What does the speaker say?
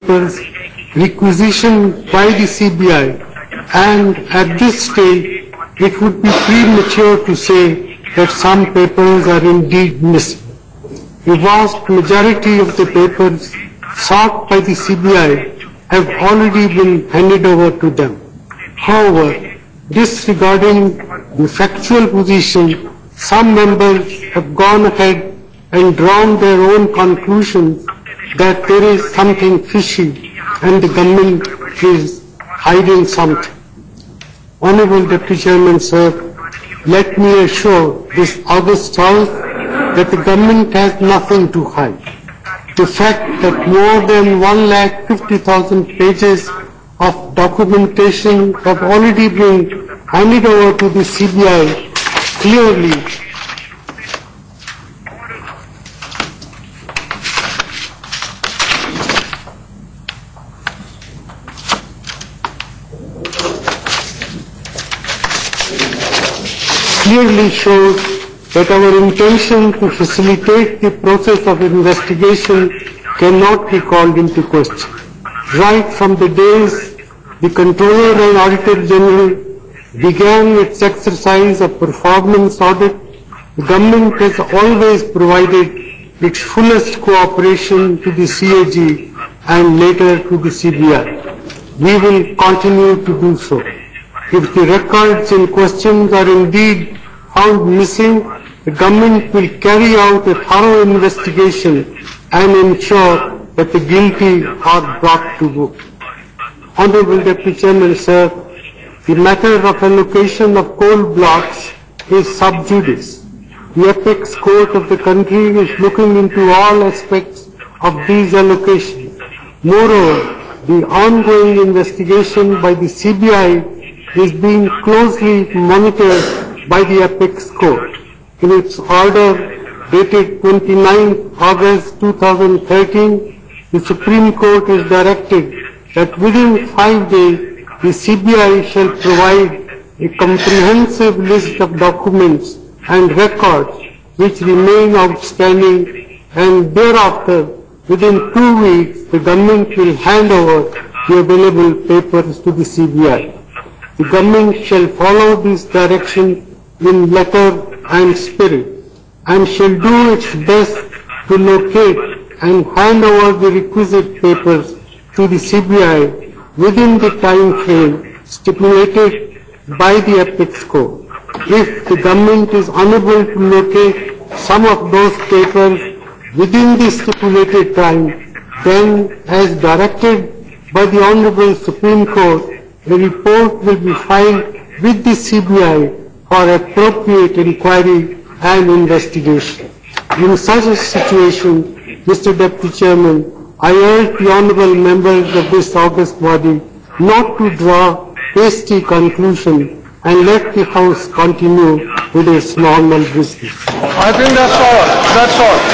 papers requisitioned by the CBI and at this stage it would be premature to say that some papers are indeed missing. A vast majority of the papers sought by the CBI have already been handed over to them. However, disregarding the factual position, some members have gone ahead and drawn their own conclusions that there is something fishy and the government is hiding something. Honorable Deputy Chairman, sir, let me assure this August House that the government has nothing to hide. The fact that more than 1,50,000 pages of documentation have already been handed over to the CBI clearly clearly shows that our intention to facilitate the process of investigation cannot be called into question. Right from the days the Comptroller and Auditor General began its exercise of performance audit, the government has always provided its fullest cooperation to the CAG and later to the CBI. We will continue to do so. If the records in question are indeed found missing, the government will carry out a thorough investigation and ensure that the guilty are brought to book. Honorable Deputy Chairman, sir, the matter of allocation of coal blocks is sub judice. The apex court of the country is looking into all aspects of these allocations. Moreover, the ongoing investigation by the CBI is being closely monitored by the apex court. In its order dated 29 August 2013, the Supreme Court is directed that within five days the CBI shall provide a comprehensive list of documents and records which remain outstanding and thereafter within two weeks the government will hand over the available papers to the CBI. The government shall follow this direction in letter and spirit and shall do its best to locate and hand over the requisite papers to the CBI within the time frame stipulated by the apex court. If the government is unable to locate some of those papers within the stipulated time, then as directed by the Honorable Supreme Court, a report will be filed with the CBI for appropriate inquiry and investigation. In such a situation, Mr. Deputy Chairman, I urge the honorable members of this august body not to draw hasty conclusions and let the House continue with its normal business. I think that's all. That's all.